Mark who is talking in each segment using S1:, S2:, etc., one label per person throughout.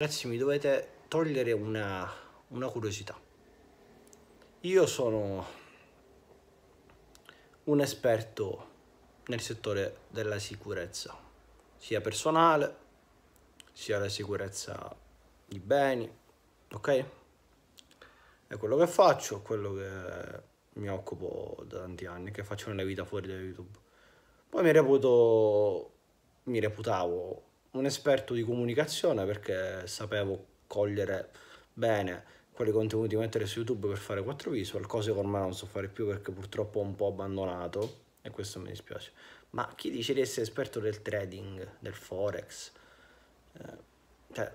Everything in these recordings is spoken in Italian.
S1: Ragazzi, mi dovete togliere una, una curiosità. Io sono un esperto nel settore della sicurezza, sia personale, sia la sicurezza di beni, ok? È quello che faccio, quello che mi occupo da tanti anni, che faccio nella vita fuori da YouTube. Poi mi reputo, mi reputavo un esperto di comunicazione perché sapevo cogliere bene quali contenuti mettere su YouTube per fare 4 visual, cose che ormai non so fare più perché purtroppo ho un po' abbandonato e questo mi dispiace. Ma chi dice di essere esperto del trading, del forex, eh, cioè,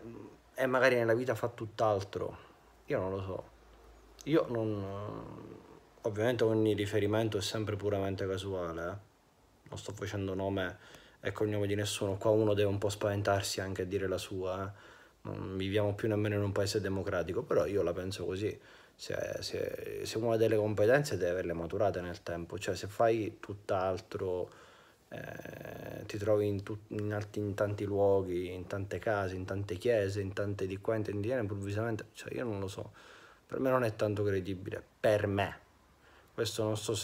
S1: e magari nella vita fa tutt'altro, io non lo so. Io non... Ovviamente ogni riferimento è sempre puramente casuale, eh? non sto facendo nome e cognome di nessuno, qua uno deve un po' spaventarsi anche a dire la sua, eh? non viviamo più nemmeno in un paese democratico, però io la penso così, se, se, se uno ha delle competenze deve averle maturate nel tempo, cioè se fai tutt'altro, eh, ti trovi in, tut, in, alti, in, tanti luoghi, in tante case, in tante chiese, in tante di qua, in tante di là, improvvisamente, cioè io non lo so, per me non è tanto credibile, per me. Questo non sto,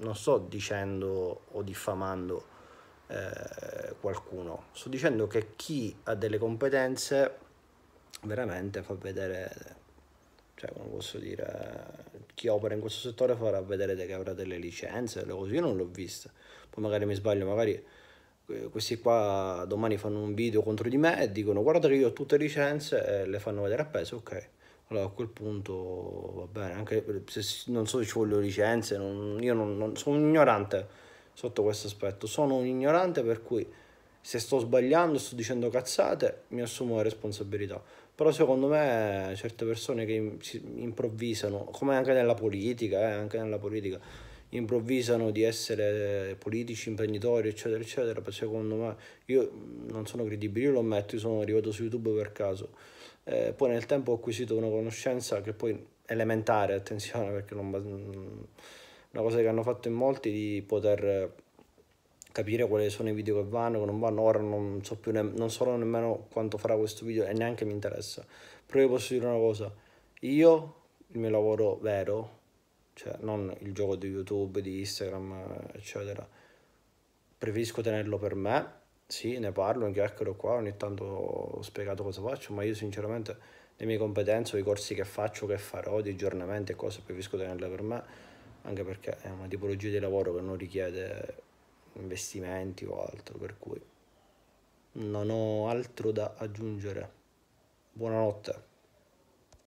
S1: non sto dicendo o diffamando eh, qualcuno, sto dicendo che chi ha delle competenze veramente fa vedere, cioè come posso dire, chi opera in questo settore farà vedere che avrà delle licenze, delle cose, io non l'ho vista, poi magari mi sbaglio, magari eh, questi qua domani fanno un video contro di me e dicono guarda che io ho tutte le licenze e le fanno vedere a peso, ok. Allora a quel punto va bene, anche se non so se ci voglio licenze, non, io non, non, sono ignorante sotto questo aspetto, sono un ignorante per cui se sto sbagliando, sto dicendo cazzate, mi assumo la responsabilità. Però secondo me certe persone che improvvisano, come anche nella politica, eh, anche nella politica, improvvisano di essere politici, imprenditori, eccetera, eccetera, secondo me io non sono credibile, io lo ammetto, io sono arrivato su YouTube per caso. Eh, poi nel tempo ho acquisito una conoscenza che poi elementare, attenzione, perché non, una cosa che hanno fatto in molti di poter capire quali sono i video che vanno, che non vanno. Ora non so più, ne- non so nemmeno quanto farà questo video e neanche mi interessa. Però io posso dire una cosa, io il mio lavoro vero, cioè non il gioco di YouTube, di Instagram, eccetera, preferisco tenerlo per me. Sì, ne parlo, ne chiacchiero qua, ogni tanto ho spiegato cosa faccio, ma io sinceramente le mie competenze, i corsi che faccio, che farò, di aggiornamenti e cose, preferisco tenerle per me, anche perché è una tipologia di lavoro che non richiede investimenti o altro, per cui non ho altro da aggiungere. Buonanotte.